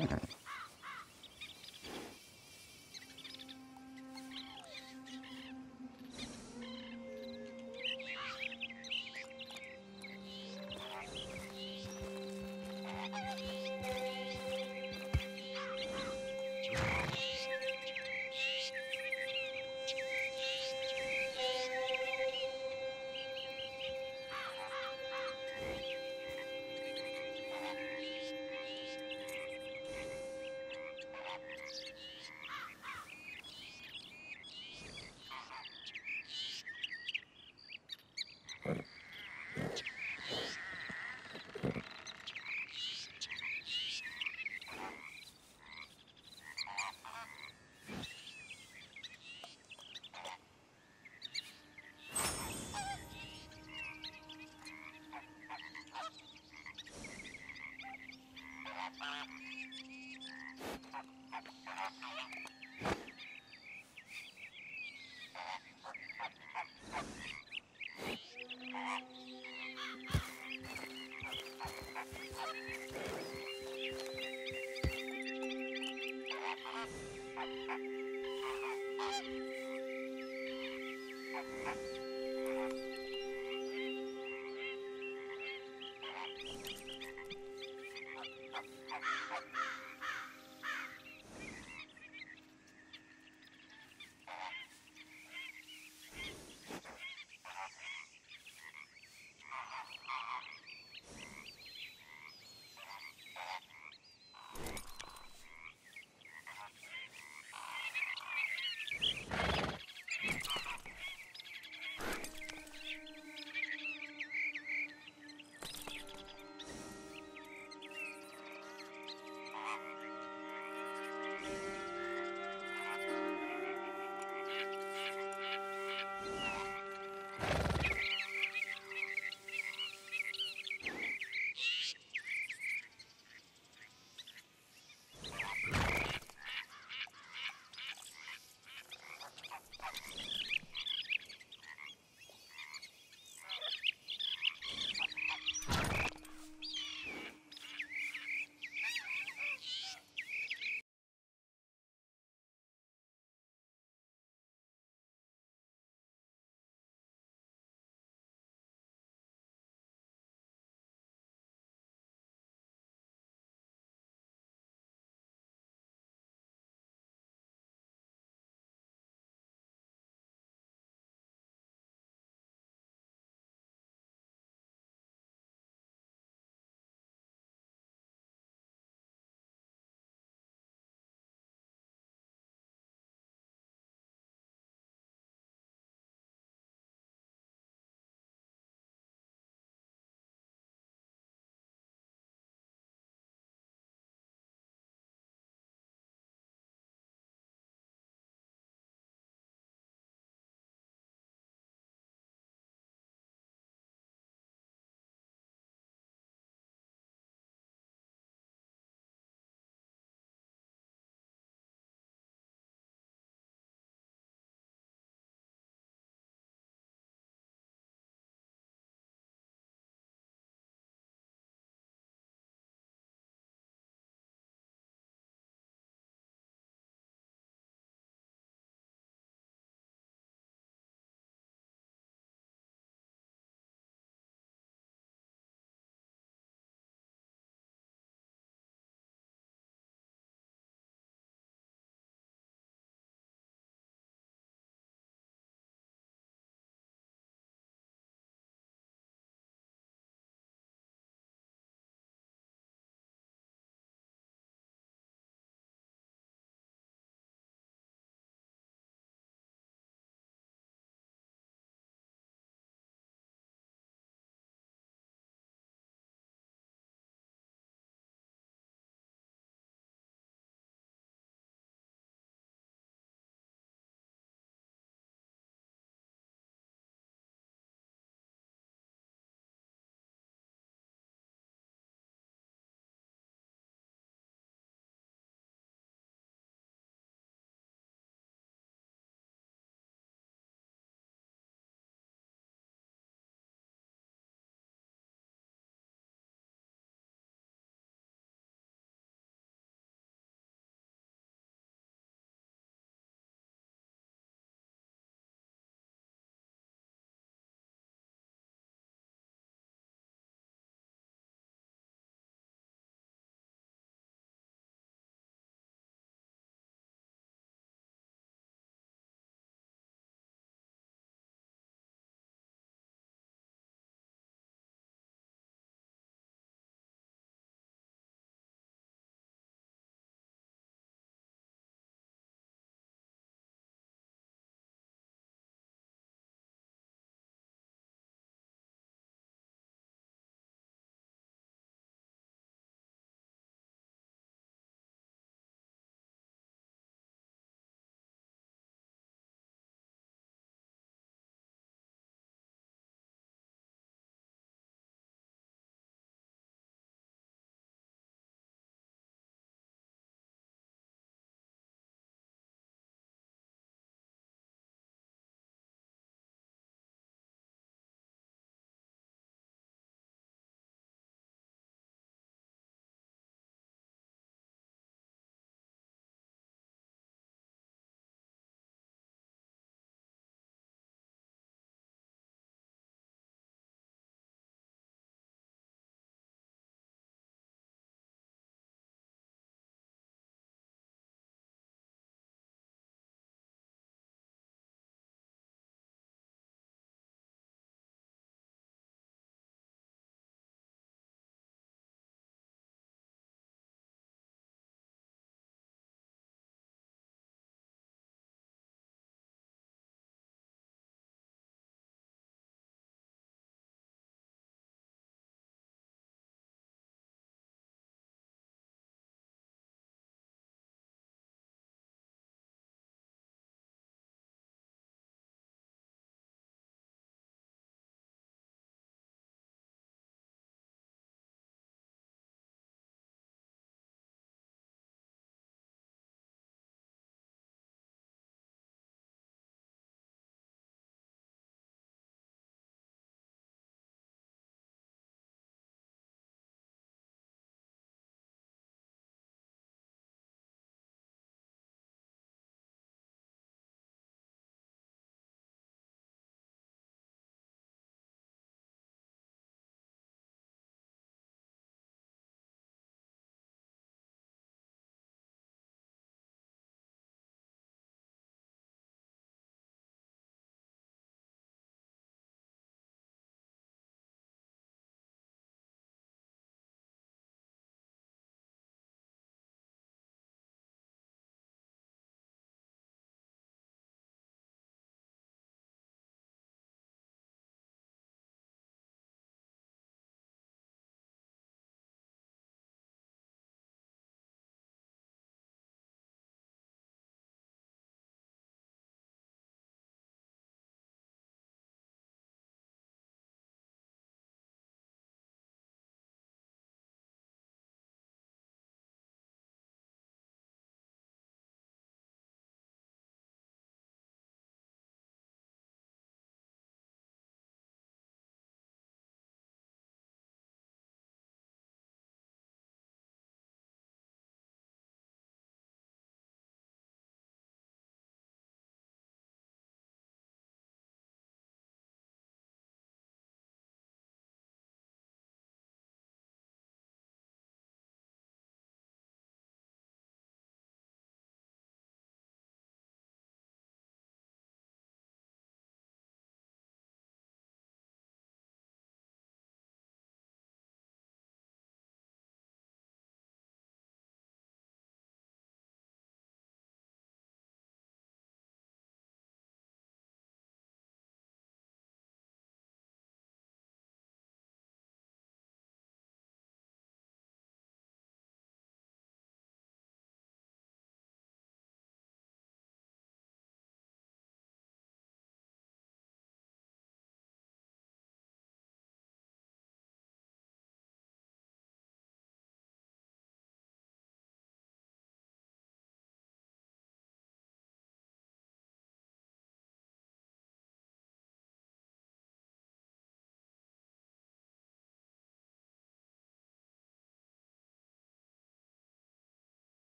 Okay.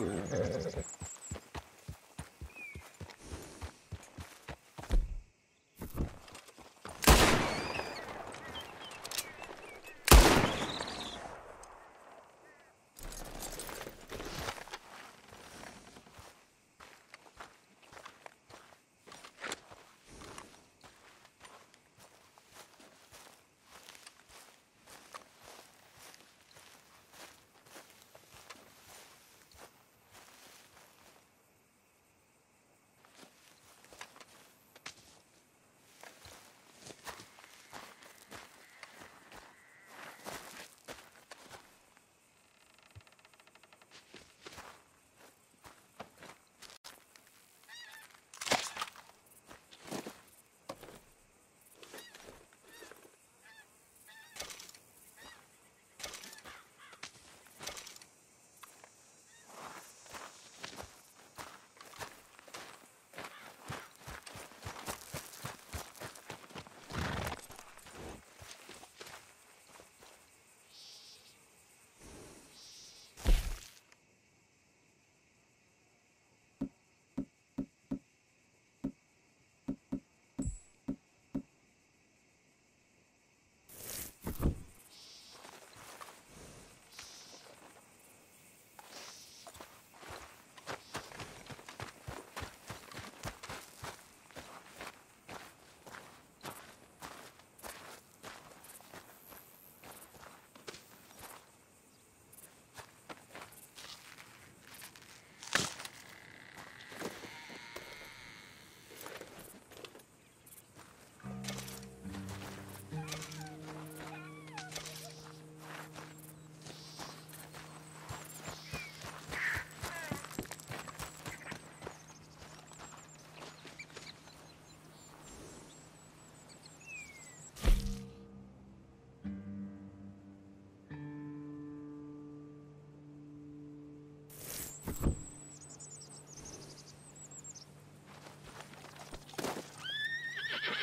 Yeah.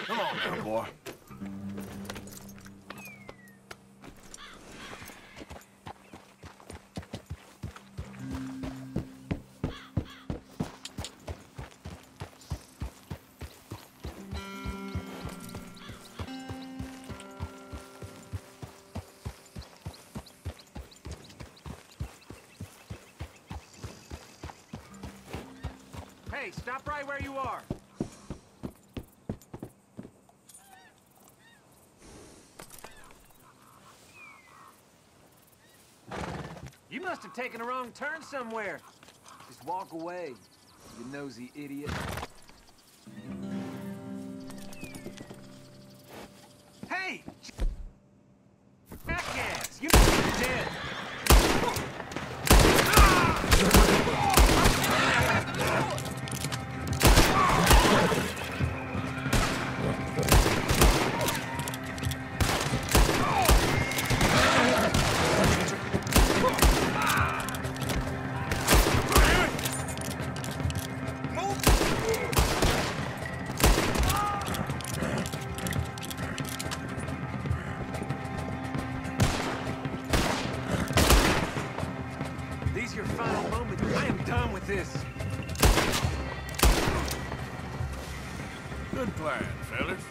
Come on now, boy. Stop right where you are. You must have taken a wrong turn somewhere. Just walk away, you nosy idiot. This. Good plan, fellas.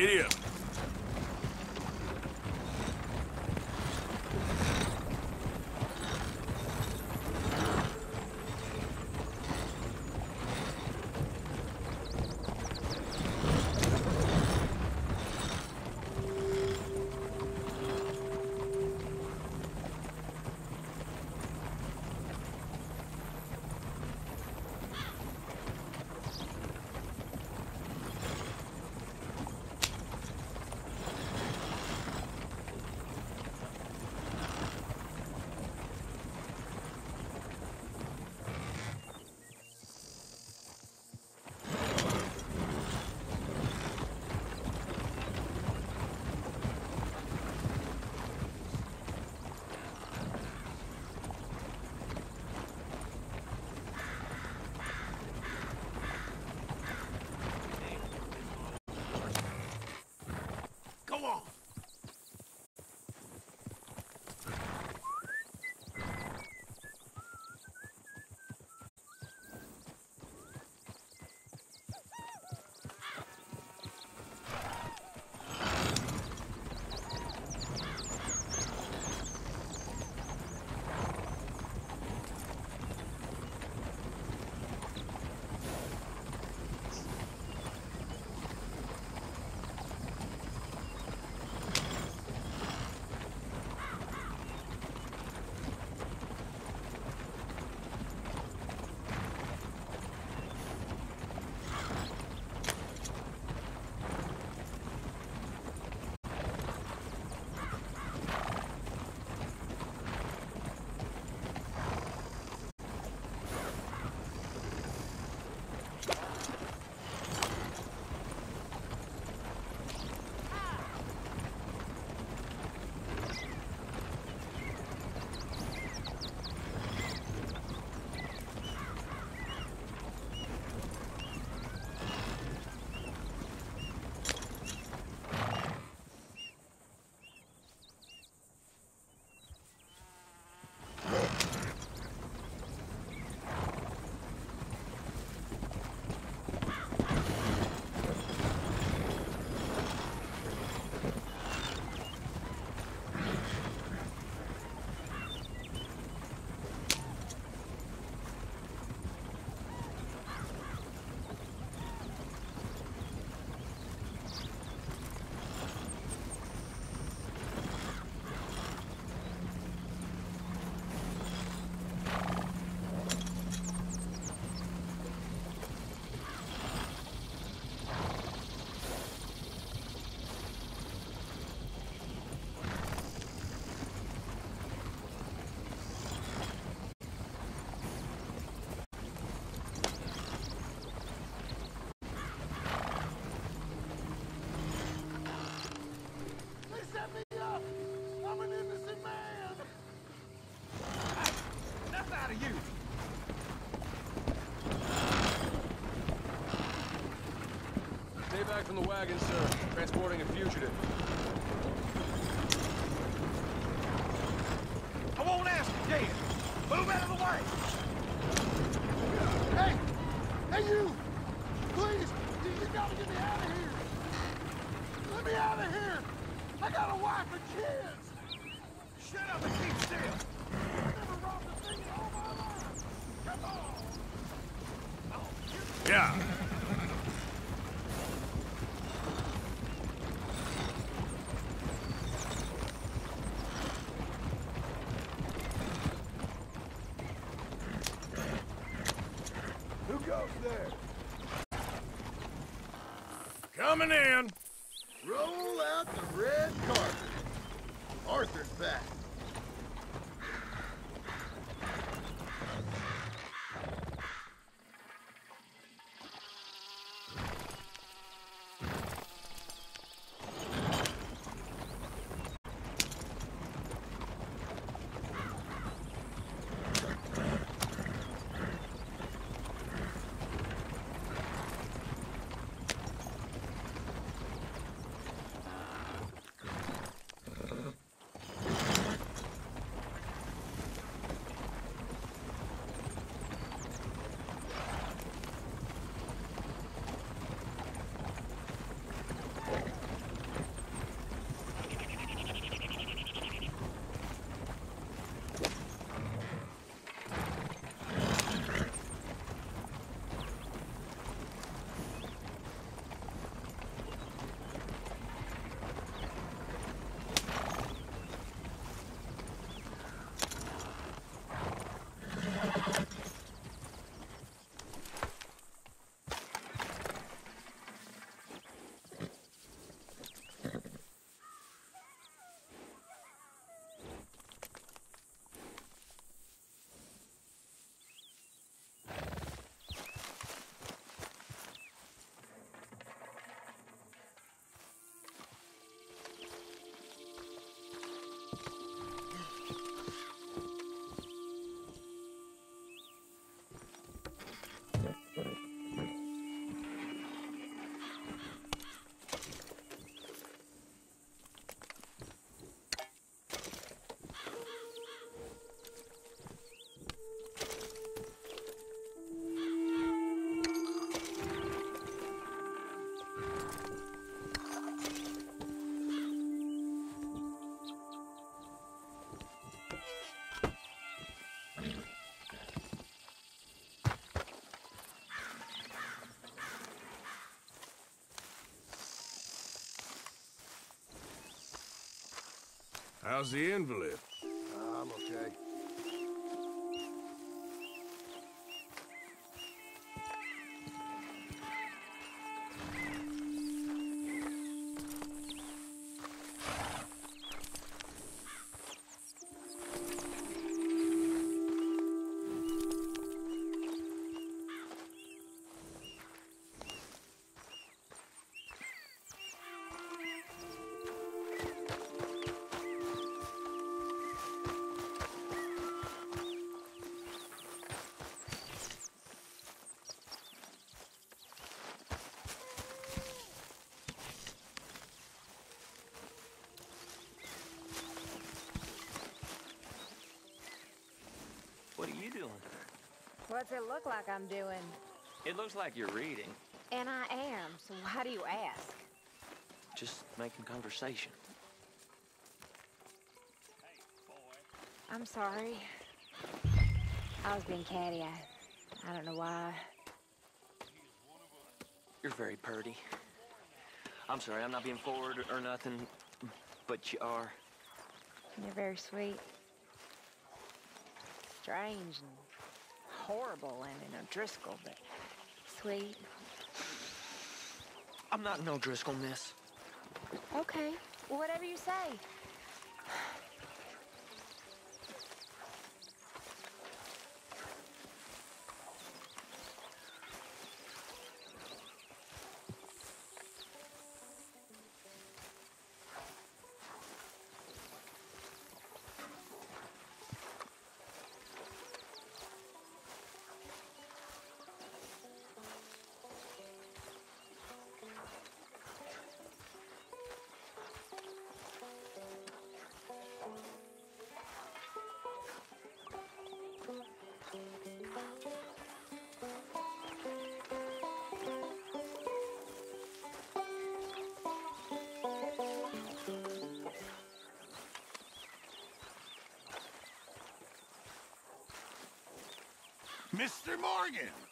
Giddy the wagon, sir. Transporting a fugitive. I won't ask again. Move out of the way. Hey! Hey, Hey, you! Please! You, you gotta get me out of here! Let me out of here! I got a wife and kids! Shut up and keep still! I never robbed a thing in all my life! Come on! Yeah. Who goes there? Coming How's the invalid? What's it look like I'm doing? It looks like you're reading. And I am, so why do you ask? Just making conversation. I'm sorry. I was being catty. I, I don't know why. You're very purty. I'm sorry, I'm not being forward or nothing, but you are. You're very sweet. Strange and horrible landing O'Driscoll, but sweet. I'm not no Driscoll, miss. Okay, whatever you say. Mr. Morgan.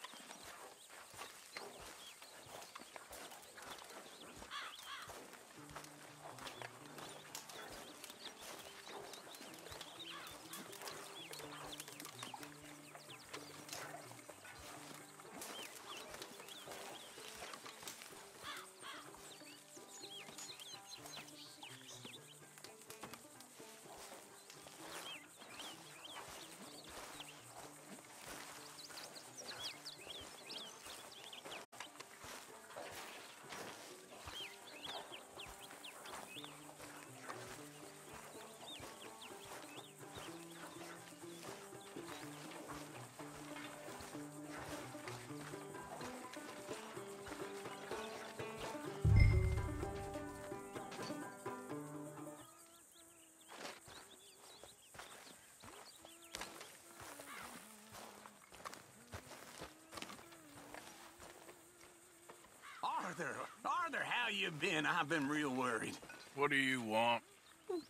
Arthur, Arthur, how you been? I've been real worried. What do you want?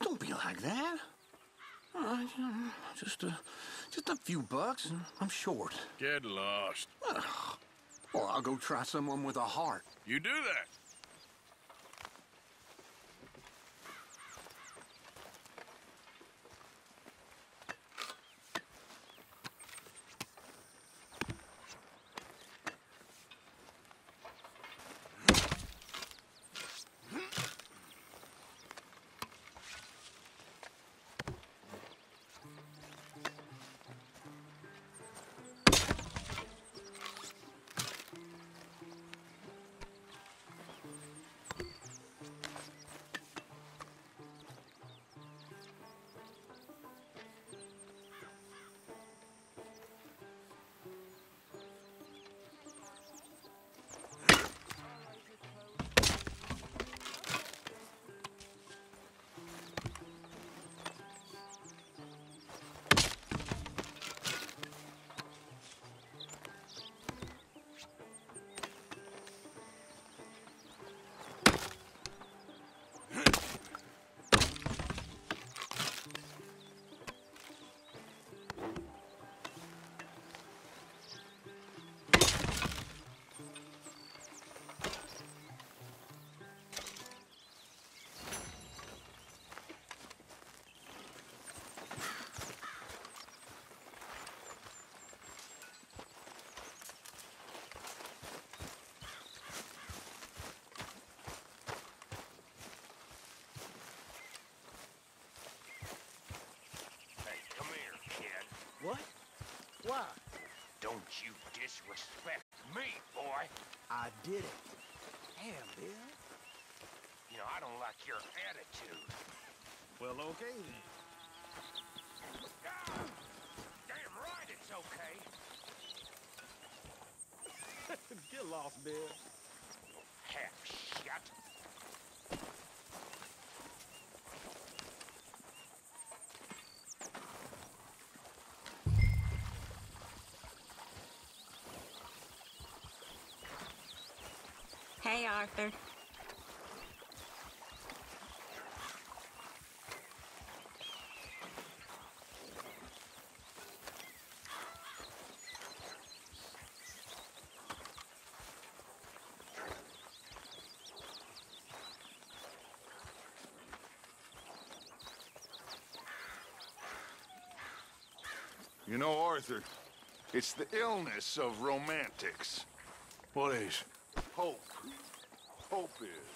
Don't be like that. Uh, just a, just a few bucks, and I'm short. Get lost. Or I'll go try someone with a heart. You do that. Why? Don't you disrespect me, boy. I did it. Damn, Bill. You know, I don't like your attitude. Well, okay then. Ah! Damn right it's okay. Get lost, Bill. Hey, Arthur. You know, Arthur, it's the illness of romantics. What is? Hope. Hope is.